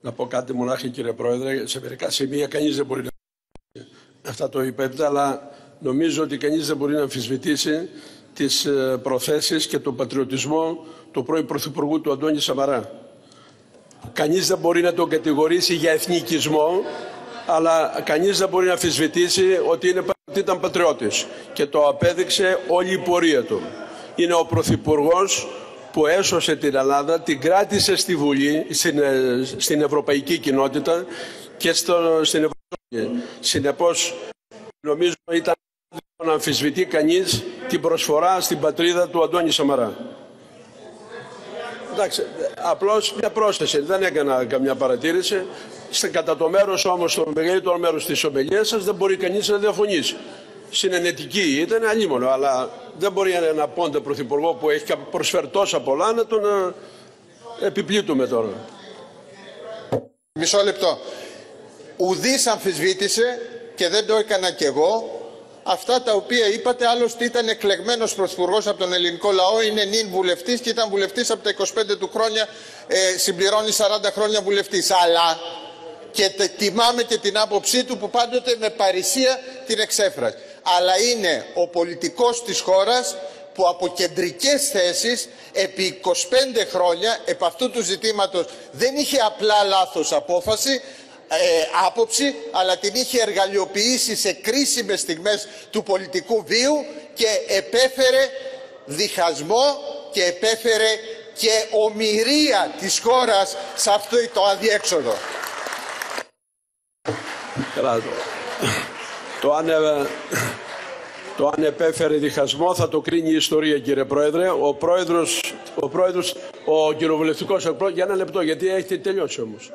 Να πω κάτι μονάχη κύριε Πρόεδρε, σε μερικά σημεία κανείς δεν μπορεί να αυτά το υπέπτα, αλλά νομίζω ότι κανείς δεν μπορεί να αμφισβητήσει τις ε, προθέσεις και τον πατριωτισμό του πρώην Πρωθυπουργού του Αντώνη Σαμαρά. Κανείς δεν μπορεί να τον κατηγορήσει για εθνικισμό, αλλά κανείς δεν μπορεί να αμφισβητήσει ότι, είναι, ότι ήταν πατριώτης. Και το απέδειξε όλη η πορεία του. Είναι ο Πρωθυπουργός που έσωσε την Ελλάδα, την κράτησε στη Βουλή, στην, ε, στην ευρωπαϊκή κοινότητα και στο, στην Ευρωπαϊκή. Συνεπώς, νομίζω ήταν να αμφισβητεί κανείς την προσφορά στην πατρίδα του Αντώνη Σαμαρά. Εντάξει, απλώς μια πρόσθεση, δεν έκανα καμιά παρατήρηση. Στην κατά το μέρος όμως, το μεγαλύτερο μέρος της ομιλίας σας δεν μπορεί κανείς να διαφωνήσει. Συνενετική ήταν αλλήμωνο, αλλά δεν μπορεί ένα πόντε πρωθυπουργό που έχει προσφέρει τόσα πολλά να τον ε, επιπλήττουμε τώρα. Μισό λεπτό. Ουδής αμφισβήτησε και δεν το έκανα κι εγώ αυτά τα οποία είπατε. Άλλωστε ήταν εκλεγμένος πρωθυπουργός από τον ελληνικό λαό, είναι νυν βουλευτής και ήταν βουλευτής από τα 25 του χρόνια, ε, συμπληρώνει 40 χρόνια βουλευτής. Αλλά και τιμάμε και την άποψή του που πάντοτε με παρησία την εξέφρασε. Αλλά είναι ο πολιτικός της χώρας που από κεντρικές θέσεις επί 25 χρόνια επ' αυτού του ζητήματος δεν είχε απλά λάθος απόφαση, ε, άποψη, αλλά την είχε εργαλειοποιήσει σε κρίσιμες στιγμές του πολιτικού βίου και επέφερε διχασμό και επέφερε και ομοιρία της χώρας σε αυτό το αδιέξοδο. Το αν, το αν επέφερε διχασμό θα το κρίνει η ιστορία κύριε Πρόεδρε. Ο Πρόεδρος, ο, πρόεδρος, ο κοινοβουλευτικός για ένα λεπτό γιατί έχετε τελειώσει όμως.